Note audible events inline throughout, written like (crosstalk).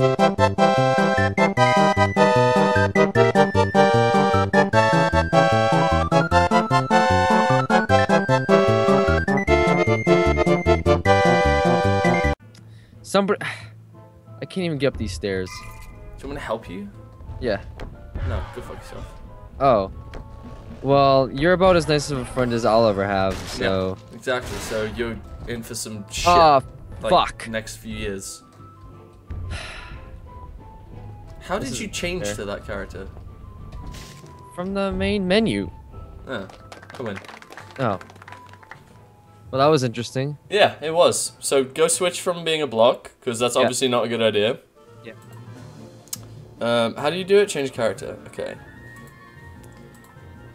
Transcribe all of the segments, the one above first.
Somebody, (sighs) I can't even get up these stairs. Do you want to help you? Yeah. No, go fuck yourself. Oh. Well, you're about as nice of a friend as I'll ever have, so. Exactly. So you're in for some shit. Ah, like, fuck. Next few years. How This did you change fair. to that character? From the main menu. Oh, come in. Oh. Well, that was interesting. Yeah, it was. So go switch from being a block, because that's Yeah. obviously not a good idea. Yeah. Um, how do you do it? Change character. Okay.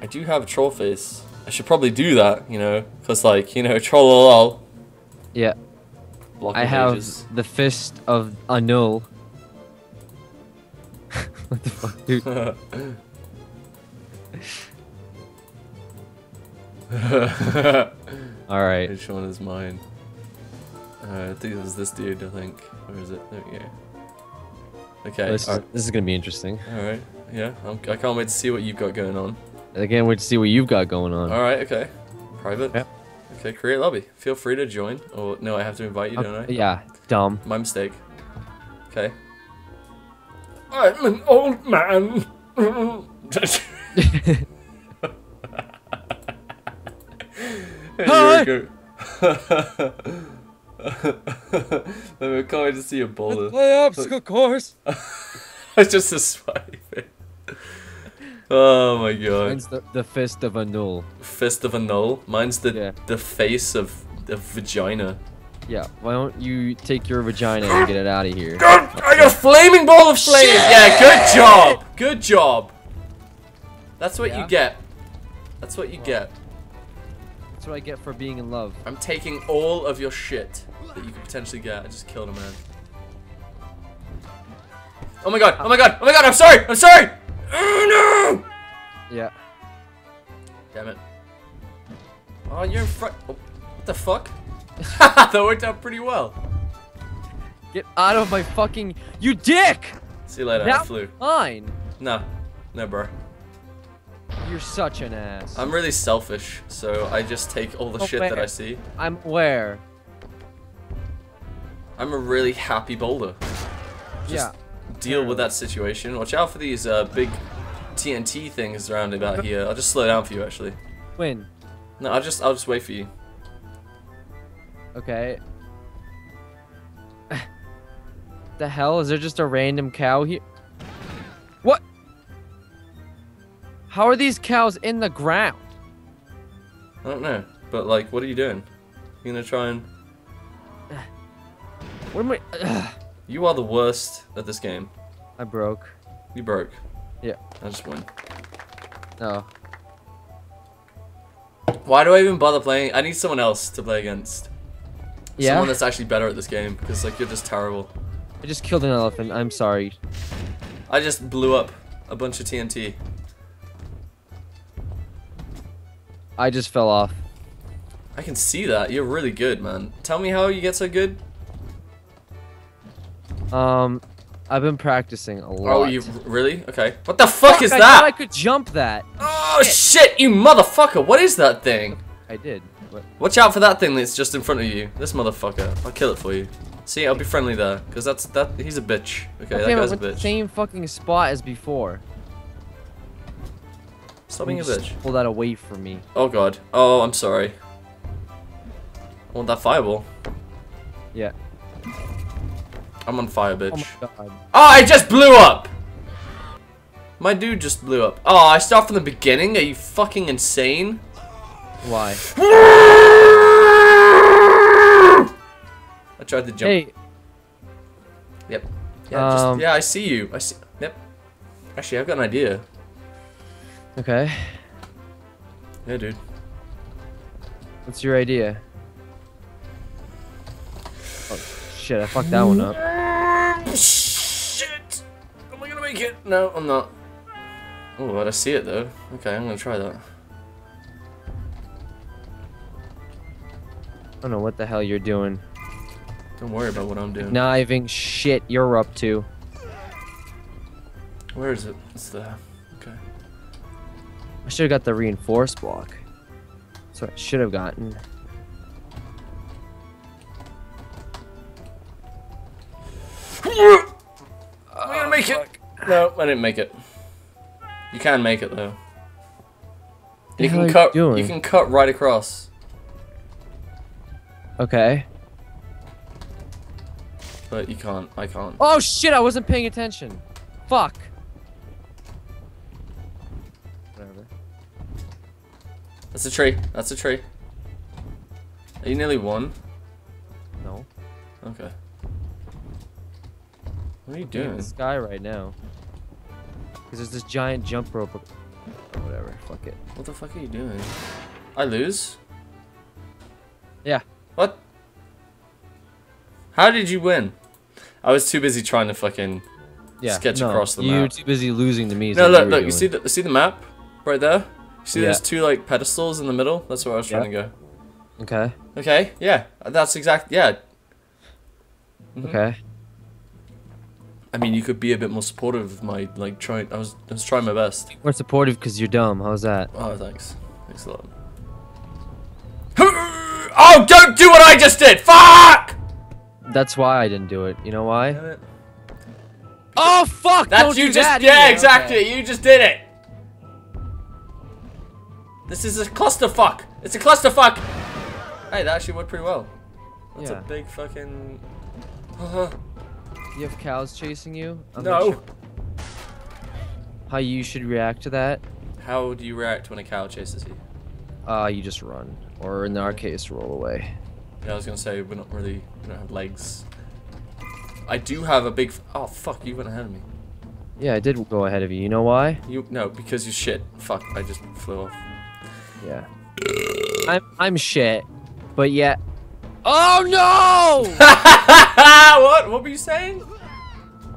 I do have a troll face. I should probably do that, you know, because like, you know, (laughs) troll lol. Yeah. block I have ages. the fist of Anul. What the fuck, dude? (laughs) Alright. Which one is mine? Uh, I think it was this dude, I think. Where is it? There we go. Okay, This, is, this is gonna be interesting. Alright, yeah, I'm, I can't wait to see what you've got going on. I can't wait to see what you've got going on. Alright, okay. Private? Yep. Okay, create lobby. Feel free to join. Or, no, I have to invite you, don't I? Uh, yeah, dumb. My mistake. Okay. I'm an old man. Hi. Here we go. I can't wait to see a boulder. Play obstacle course. (laughs) It's just a smiley face. Oh my god. Mine's the, the fist of a null. Fist of a null. Mine's the Yeah. the face of the vagina. Yeah, why don't you take your vagina and get it out of here? (laughs) I got a flaming ball of flame! Yeah, good job! Good job! That's what Yeah? you get. That's what you get. That's what I get for being in love. I'm taking all of your shit that you could potentially get. I just killed a man. Oh my god! Oh my god! Oh my god! I'm sorry! I'm sorry! Oh no! Yeah. Damn it. Oh, you're in front. Oh, what the fuck? (laughs) that worked out pretty well. Get out of my fucking. You dick! See you later. I That flew. Fine. No. No, bro. You're such an ass. I'm really selfish, so I just take all the Oh, shit that I see. I'm aware. I'm a really happy boulder. Just yeah. deal with that situation. Watch out for these uh, big TNT things around about here. I'll just slow down for you, actually. When? No, I'll just I'll just wait for you. Okay. the hell? Is there just a random cow here? What? How are these cows in the ground? I don't know, but like, what are you doing? You gonna try and? What am I? Ugh. You are the worst at this game. I broke. You broke. Yeah. I just win. No. Why do I even bother playing? I need someone else to play against. Yeah. Someone that's actually better at this game, because like you're just terrible. I just killed an elephant. I'm sorry. I just blew up a bunch of TNT. I just fell off. I can see that. You're really good, man. Tell me how you get so good. Um, I've been practicing a lot. Oh, you really? Okay. What the fuck, is I that? thought I could jump that. Oh shit, you motherfucker! What is that thing? I did. Watch out for that thing that's just in front of you. This motherfucker. I'll kill it for you. See, I'll be friendly there, cause that's that. He's a bitch. Okay, okay, that guy's a bitch. same fucking spot as before. Stop being a bitch. Pull that away from me. Oh god. Oh, I'm sorry. I want that fireball. Yeah. I'm on fire, Oh bitch. my god. Oh, I just blew up! My dude just blew up. Oh, I start from the beginning? Are you fucking insane? Why? I tried to jump. Hey, Yep. Yeah, just, Um, yeah, I see you. I see. Yep. Actually, I've got an idea. okay. Yeah, dude. What's your idea? Oh, shit, I fucked that one up. Shit! Am I gonna make it? No, I'm not. Oh, but I see it though. Okay, I'm gonna try that. I don't know what the hell you're doing. Don't worry about what I'm doing. Kniving shit you're up to. Where is it? It's there. Okay. I should have got the reinforced block. That's what I should have gotten. Am I gonna make it? No, I didn't make it. You can make it though. You can you cut. You can cut right across, Okay. but you can't. I can't. Oh shit, I wasn't paying attention. Fuck. Whatever. That's a tree. That's a tree. Are you nearly one? No. Okay. What are you in doing? the sky right now. Because there's this giant jump rope. Or whatever. Fuck it. What the fuck are you doing? I lose? Yeah. What? How did you win? I was too busy trying to fucking. Yeah. Sketch no, across the map. You were too busy losing to me. No, look, look. You see the see the map right there? You see Yeah. there's two like pedestals in the middle? That's where I was trying to go. Okay. Okay, yeah, that's exact. Yeah, Mhm. Okay. I mean, you could be a bit more supportive of my like trying. I was I was trying my best. We're supportive because you're dumb. How's that? Oh, thanks. Thanks a lot. Oh, don't do what I just did! Fuck! That's why I didn't do it. You know why? Oh fuck! That's don't you do just that yeah, either. exactly. Okay. You just did it. This is a clusterfuck. It's a clusterfuck. Hey, that actually worked pretty well. That's Yeah. a big fucking. You have cows chasing you? I'm no. sure How you should react to that? How do you react when a cow chases you? Uh, you just run, or in our case, roll away. Yeah, I was gonna say we're not really we don't have legs. I do have a big. F oh fuck! You went ahead of me. Yeah, I did go ahead of you. You know why? You no because you shit. Fuck! I just flew off. Yeah. I'm I'm shit, but yeah. Oh no! (laughs) what? What were you saying?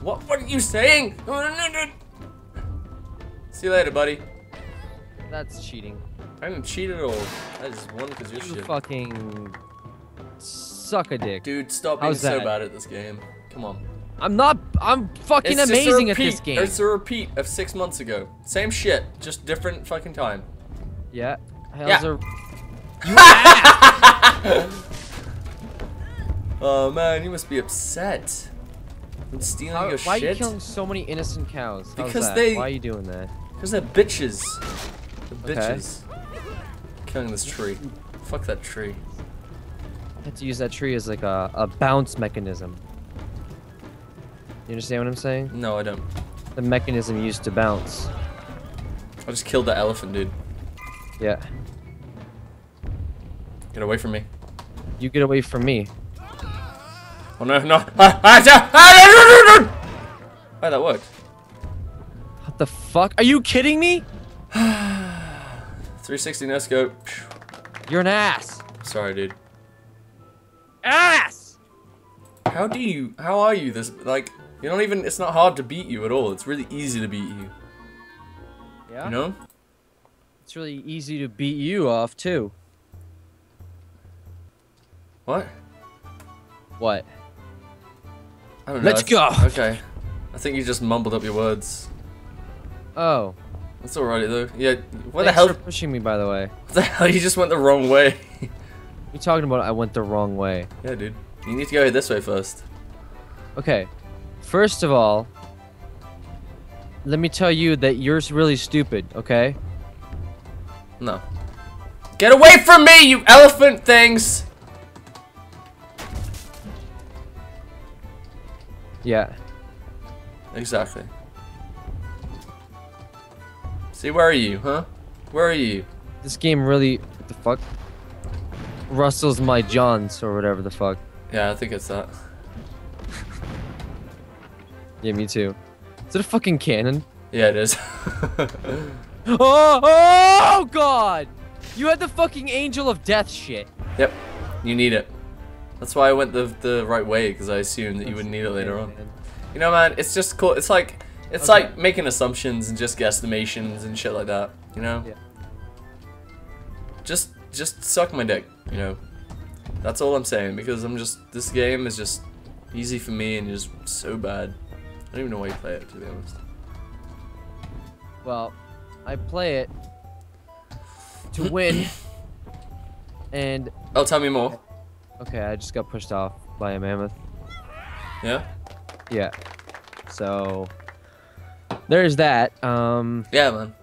What? What are you saying? (laughs) See you later, buddy. That's cheating. I didn't cheat at all. I just won because you're shit. fucking suck a dick. Dude, stop being How's so that? bad at this game. Come on. I'm not. I'm fucking It's amazing at this game. It's a repeat of six months ago. Same shit, just different fucking time. Yeah. How's Yeah. a- (laughs) (laughs) Oh man, you must be upset. I'm stealing How- your why are you killing so many innocent cows? How's Because that? they- Why are you doing that? Because they're bitches. They're Okay. bitches. Killing this tree. Fuck that tree. I had to use that tree as like a, a bounce mechanism. You understand what I'm saying? No, I don't. The mechanism used to bounce. I just killed the elephant, dude. Yeah. Get away from me. You get away from me. Oh no, no. (laughs) Ah, ah, ah, ah, no, no, no, no. Oh, that worked. What the fuck? Are you kidding me? (sighs) (sighs) 360 no scope. Phew. You're an ass. Sorry, dude. Ass! How do you, how are you this, like, you don't even, it's not hard to beat you at all. It's really easy to beat you. Yeah? You know? It's really easy to beat you off, too. What? What? I don't know. Let's go. Okay. I think you just mumbled up your words. Oh. That's alright though. Yeah, where the hell, for pushing me, by the way. (laughs) what the hell, you just went the wrong way. You talking about I went the wrong way. yeah, dude. You need to go this way first. Okay. First of all, let me tell you that you're really stupid, okay? No. Get away from me, you elephant things! Yeah. Exactly. See, where are you, huh? Where are you? This game really what the fuck? Rustles my johns or whatever the fuck. Yeah, I think it's that. (laughs) Yeah, me too. Is it a fucking cannon? Yeah, it is. (laughs) (laughs) Oh, oh god! You had the fucking angel of death shit. yep, you need it. That's why I went the the right way because I assumed that you would need it later on. You know, man, it's just cool. It's like it's Okay. like making assumptions and just guesstimations and shit like that. You know? Yeah. Just just suck my dick. You know? That's all I'm saying because I'm just this game is just easy for me and just so bad. I don't even know why you play it to be honest. Well, I play it to win. (coughs) and Oh, tell me more. okay, I just got pushed off by a mammoth. Yeah. Yeah. So there's that. Um Yeah, man.